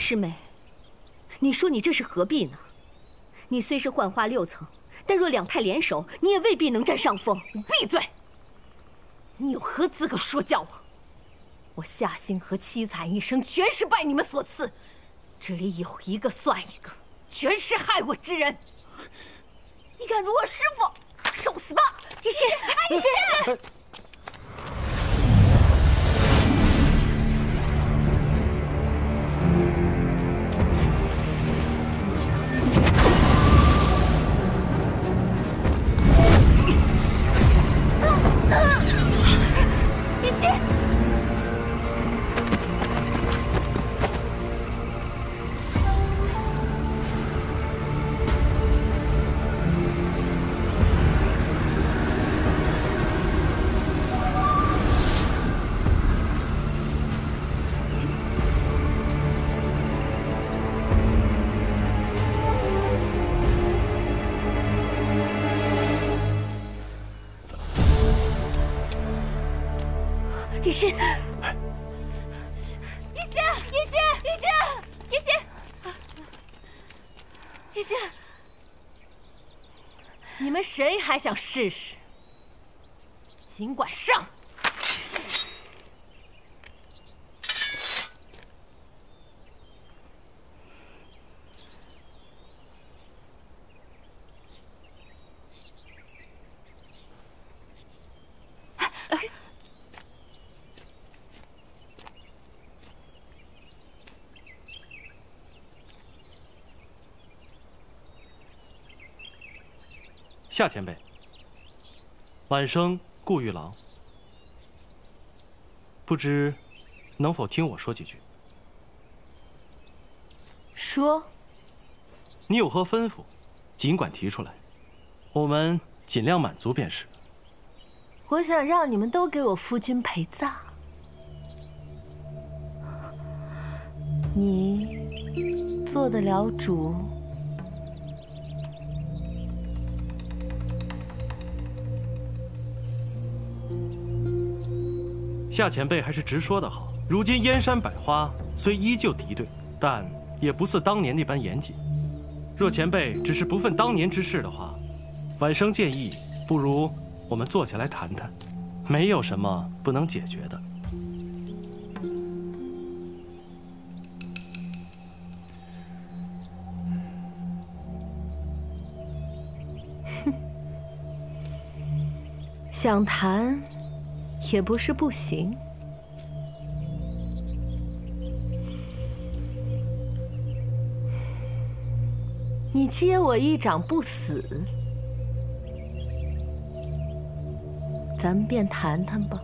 师妹，你说你这是何必呢？你虽是幻化六层，但若两派联手，你也未必能占上风。闭嘴！你有何资格说教我？我夏星河凄惨一生全是拜你们所赐，这里有一个算一个，全是害我之人。你敢辱我师父，受死吧！一心，一心。一心，一心，一心，一心，一心，一心，你们谁还想试试？尽管上！夏前辈，晚生顾玉郎，不知能否听我说几句？说。你有何吩咐，尽管提出来，我们尽量满足便是。我想让你们都给我夫君陪葬。你做得了主？夏前辈还是直说的好。如今燕山百花虽依旧敌对，但也不似当年那般严谨。若前辈只是不忿当年之事的话，晚生建议，不如我们坐下来谈谈，没有什么不能解决的。哼，想谈。也不是不行。你接我一掌不死，咱们便谈谈吧。